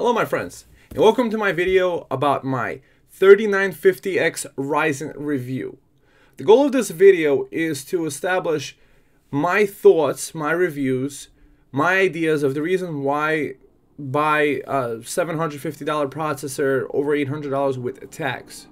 Hello my friends, and welcome to my video about my 3950X Ryzen review. The goal of this video is to establish my thoughts, my reviews, my ideas of the reason why buy a $750 processor over $800 with tax.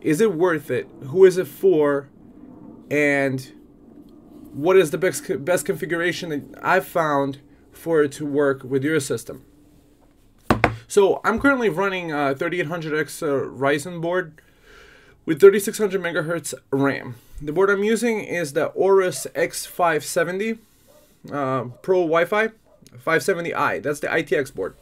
Is it worth it? Who is it for? And what is the best, best configuration that I've found for it to work with your system? So I'm currently running a 3800X uh, Ryzen board with 3600 megahertz RAM. The board I'm using is the Aorus X570 uh, Pro Wi-Fi 570i. That's the ITX board.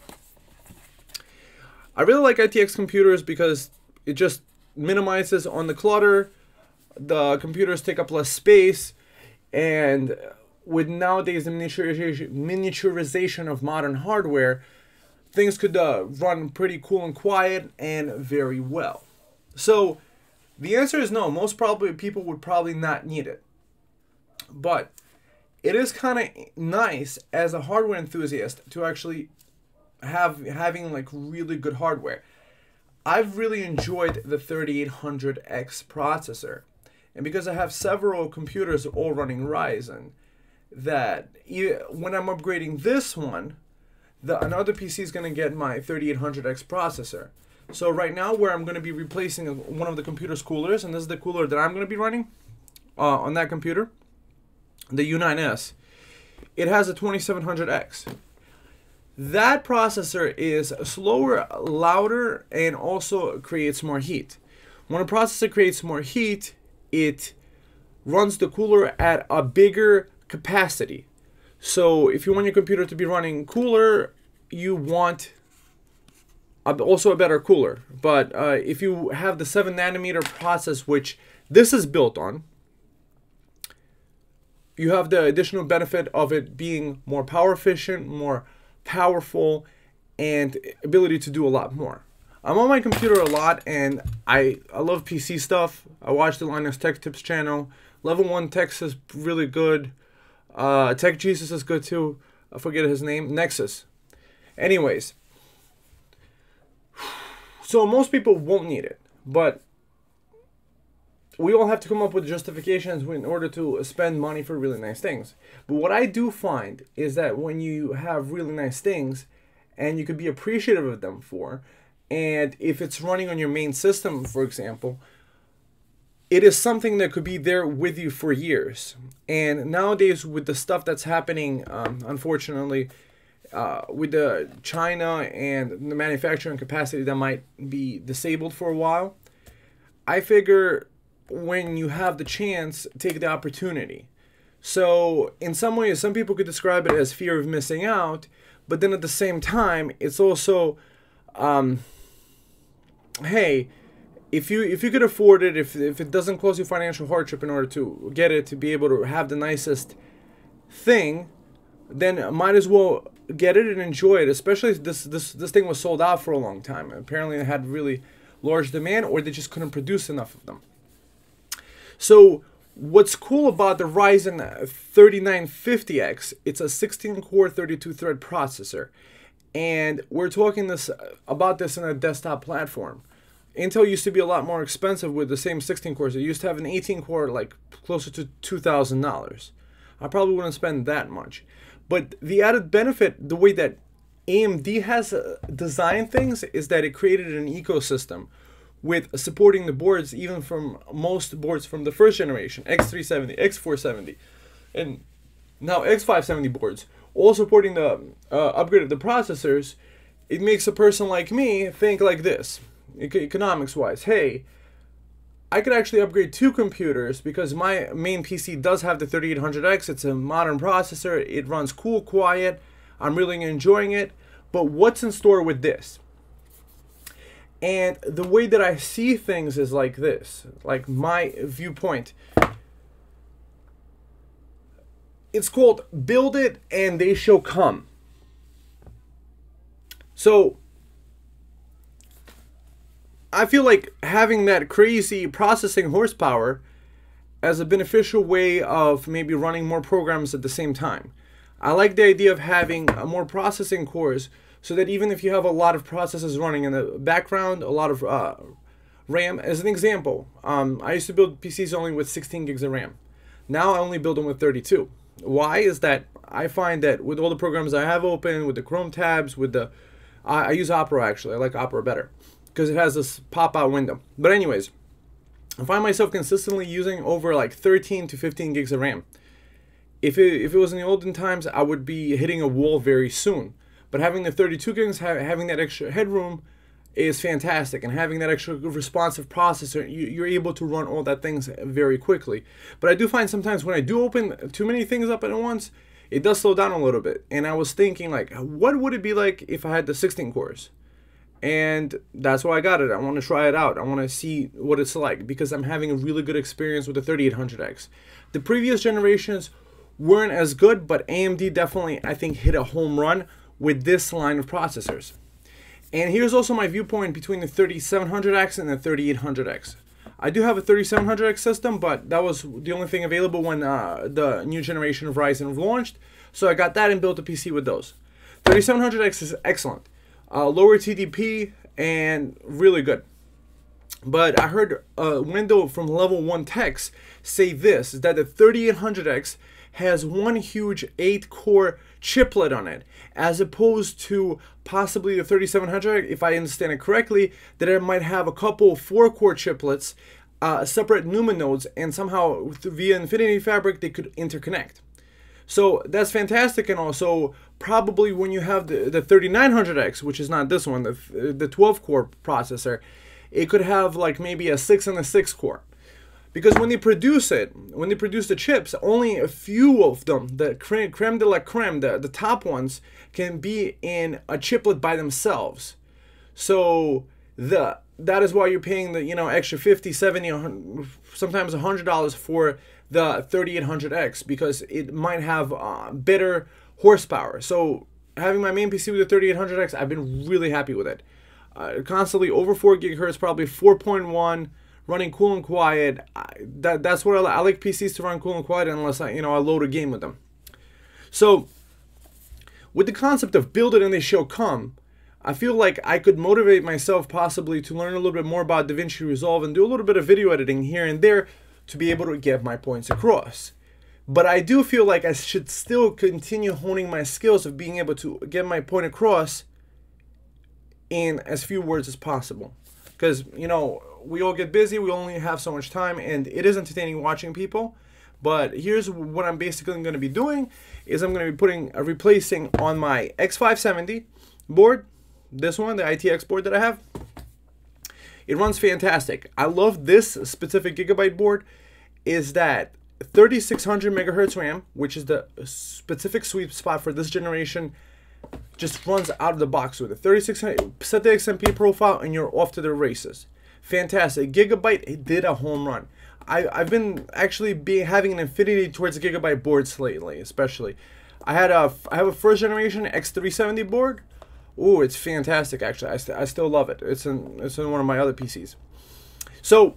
I really like ITX computers because it just minimizes on the clutter. The computers take up less space, and with nowadays the miniaturization, miniaturization of modern hardware, things could uh, run pretty cool and quiet and very well. So the answer is no. Most probably people would probably not need it. But it is kind of nice as a hardware enthusiast to actually have having like really good hardware. I've really enjoyed the 3800X processor. And because I have several computers all running Ryzen, that when I'm upgrading this one, the another PC is going to get my 3800X processor. So right now where I'm going to be replacing one of the computer's coolers, and this is the cooler that I'm going to be running uh, on that computer, the U9S, it has a 2700X. That processor is slower, louder, and also creates more heat. When a processor creates more heat, it runs the cooler at a bigger capacity. So if you want your computer to be running cooler, you want also a better cooler. But uh, if you have the 7 nanometer process, which this is built on, you have the additional benefit of it being more power efficient, more powerful, and ability to do a lot more. I'm on my computer a lot and I, I love PC stuff. I watch the Linus Tech Tips channel. Level 1 Tech is really good. Uh, Tech Jesus is good too. I forget his name. Nexus. Anyways. So most people won't need it. But we all have to come up with justifications in order to spend money for really nice things. But what I do find is that when you have really nice things and you could be appreciative of them for, and if it's running on your main system, for example, it is something that could be there with you for years. And nowadays, with the stuff that's happening, um, unfortunately, uh, with the China and the manufacturing capacity that might be disabled for a while, I figure when you have the chance, take the opportunity. So, in some ways, some people could describe it as fear of missing out, but then at the same time, it's also, um, hey, if you if you could afford it, if if it doesn't cause you financial hardship in order to get it to be able to have the nicest thing, then might as well get it and enjoy it. Especially if this this this thing was sold out for a long time. Apparently, it had really large demand, or they just couldn't produce enough of them. So what's cool about the Ryzen 3950X, it's a 16 core 32 thread processor. And we're talking this about this in a desktop platform. Intel used to be a lot more expensive with the same 16 cores. It used to have an 18 core like closer to $2,000. I probably wouldn't spend that much. But the added benefit, the way that AMD has uh, designed things, is that it created an ecosystem with supporting the boards even from most boards from the first generation X370, X470, and now X570 boards, all supporting the uh, upgrade of the processors. It makes a person like me think like this, economics wise. Hey, I could actually upgrade two computers because my main PC does have the 3800X. It's a modern processor. It runs cool, quiet. I'm really enjoying it. But what's in store with this? And the way that I see things is like this, like my viewpoint. It's called Build It and They Shall Come. So I feel like having that crazy processing horsepower as a beneficial way of maybe running more programs at the same time. I like the idea of having a more processing cores so that even if you have a lot of processes running in the background, a lot of uh, RAM, as an example, um, I used to build PCs only with 16 gigs of RAM. Now I only build them with 32. Why is that? I find that with all the programs I have open, with the Chrome tabs, with the I, I use Opera actually. I like Opera better because it has this pop-out window. But anyways, I find myself consistently using over like 13 to 15 gigs of RAM. If it, if it was in the olden times, I would be hitting a wall very soon. But having the 32 gigs, having that extra headroom is fantastic. And having that extra responsive processor, you, are able to run all that things very quickly. But I do find sometimes when I do open too many things up at once, it does slow down a little bit. And I was thinking like, what would it be like if I had the 16 cores? And that's why I got it. I want to try it out. I want to see what it's like because I'm having a really good experience with the 3800X. The previous generations weren't as good, but AMD definitely, I think, hit a home run with this line of processors. And here's also my viewpoint between the 3700X and the 3800X. I do have a 3700X system, but that was the only thing available when uh, the new generation of Ryzen launched. So I got that and built a PC with those. 3700X is excellent. Uh, lower TDP and really good. But I heard a window from Level 1 Techs say this, is that the 3800X has one huge 8-core chiplet on it, as opposed to possibly the 3700, if I understand it correctly, that it might have a couple 4-core chiplets, uh, separate NUMA nodes, and somehow via Infinity Fabric they could interconnect. So that's fantastic, and also probably when you have the, the 3900X, which is not this one, the, the 12 core processor, it could have like maybe a 6 and a 6 core. Because when they produce it, when they produce the chips, only a few of them, the creme, de la creme, the, the top ones, can be in a chiplet by themselves. So the that is why you're paying the you know extra 50 70 sometimes $100 for the 3800x because it might have uh, better horsepower so having my main pc with the 3800x i've been really happy with it uh, constantly over 4 gigahertz probably 4.1 running cool and quiet. I, that that's what I, I like PCs to run cool and quiet unless I you know I load a game with them. So with the concept of build it and they shall come, I feel like I could motivate myself possibly to learn a little bit more about DaVinci Resolve and do a little bit of video editing here and there to be able to get my points across. But I do feel like I should still continue honing my skills of being able to get my point across in as few words as possible. Because, you know, we all get busy, we only have so much time, and it is entertaining watching people. But here's what I'm basically going to be doing is I'm going to be putting a replacing on my X570 board, this one, the ITX board that I have. It runs fantastic. I love this specific Gigabyte board is that 3600 megahertz RAM, which is the specific sweet spot for this generation, just runs out of the box with it. 3600, set the XMP profile and you're off to the races fantastic. Gigabyte did a home run. I, I've been actually being having an affinity towards Gigabyte boards lately, especially. I had a I have a first generation X370 board. Oh, it's fantastic. Actually, I, st I still love it. It's in it's in one of my other PCs. So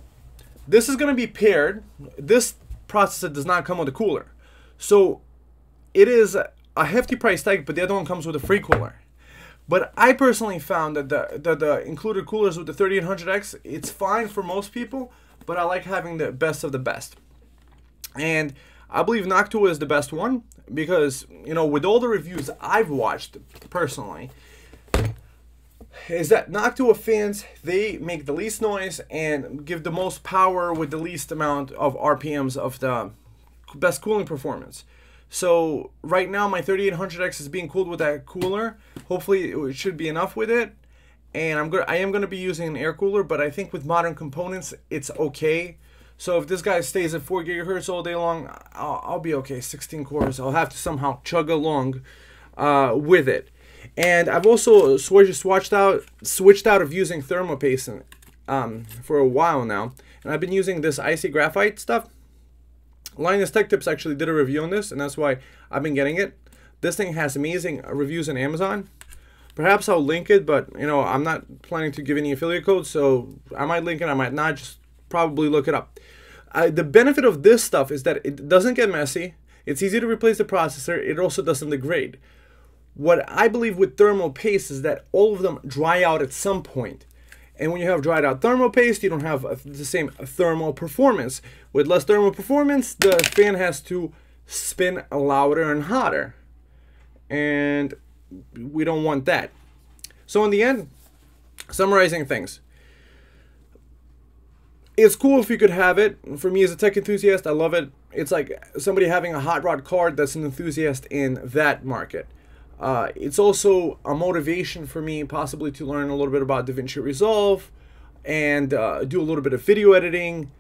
this is going to be paired. This processor does not come with a cooler, so it is a hefty price tag. But the other one comes with a free cooler. But I personally found that the, the, the included coolers with the 3800X, it's fine for most people, but I like having the best of the best. And I believe Noctua is the best one because, you know, with all the reviews I've watched personally, is that Noctua fans, they make the least noise and give the most power with the least amount of RPMs of the best cooling performance. So right now my 3800X is being cooled with that cooler. Hopefully it should be enough with it. And I'm good. I am going to be using an air cooler, but I think with modern components it's okay. So if this guy stays at 4 gigahertz all day long, I'll, I'll be okay. 16 cores. I'll have to somehow chug along uh, with it. And I've also switched, out switched out of using thermopaste um, for a while now, and I've been using this IC Graphite stuff. Linus Tech Tips actually did a review on this, and that's why I've been getting it. This thing has amazing reviews on Amazon. Perhaps I'll link it, but you know I'm not planning to give any affiliate codes, so I might link it, I might not. Just probably look it up. Uh, the benefit of this stuff is that it doesn't get messy. It's easy to replace the processor. It also doesn't degrade. What I believe with thermal paste is that all of them dry out at some point. And when you have dried out thermal paste, you don't have the same thermal performance. With less thermal performance, the fan has to spin louder and hotter. And we don't want that. So in the end, summarizing things. It's cool if you could have it. For me as a tech enthusiast, I love it. It's like somebody having a hot rod card that's an enthusiast in that market. Uh, it's also a motivation for me possibly to learn a little bit about DaVinci Resolve and uh, do a little bit of video editing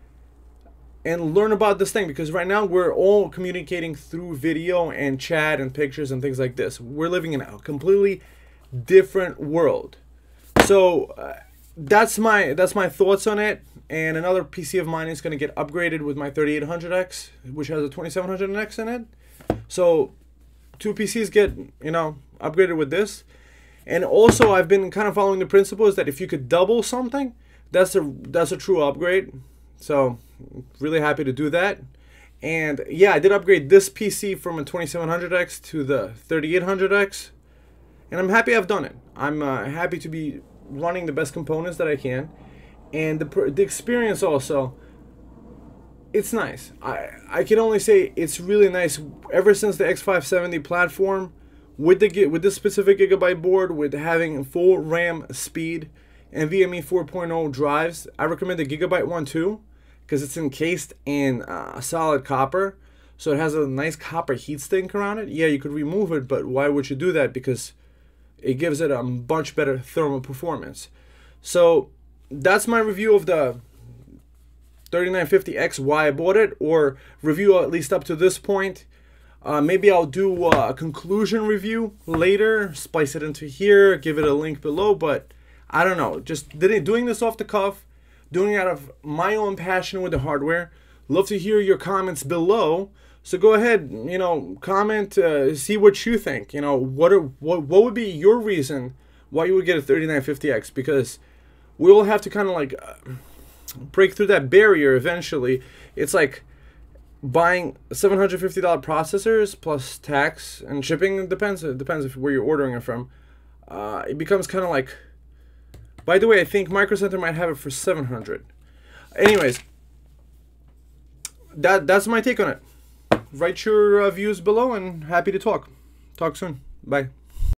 and learn about this thing because right now we're all communicating through video and chat and pictures and things like this. We're living in a completely different world. So uh, that's my that's my thoughts on it. And another PC of mine is going to get upgraded with my 3800X, which has a 2700X in it. So two PCs get you know upgraded with this. And also, I've been kind of following the principles that if you could double something, that's a that's a true upgrade. So really happy to do that. And yeah, I did upgrade this PC from a 2700X to the 3800X, and I'm happy I've done it. I'm uh, happy to be running the best components that I can, and the the experience also it's nice. I I can only say it's really nice. Ever since the X570 platform, with the with this specific gigabyte board, with having full RAM speed and NVMe 4.0 drives, I recommend the Gigabyte one too, because it's encased in uh, solid copper, so it has a nice copper heat sink around it. Yeah, you could remove it, but why would you do that? Because it gives it a much better thermal performance. So that's my review of the 3950X why I bought it or review at least up to this point. Uh, maybe I'll do a conclusion review later, splice it into here, give it a link below, but I don't know. Just doing this off the cuff, doing it out of my own passion with the hardware. Love to hear your comments below. So go ahead, you know, comment, uh, see what you think. You know, what are what what would be your reason why you would get a 3950X? Because we will have to kind of like. Uh, break through that barrier eventually. It's like buying $750 processors plus tax and shipping it depends it depends if where you're ordering it from. Uh, it becomes kind of like by the way, I think Micro Center might have it for 700. Anyways, that that's my take on it. Write your uh, views below and happy to talk. Talk soon. Bye.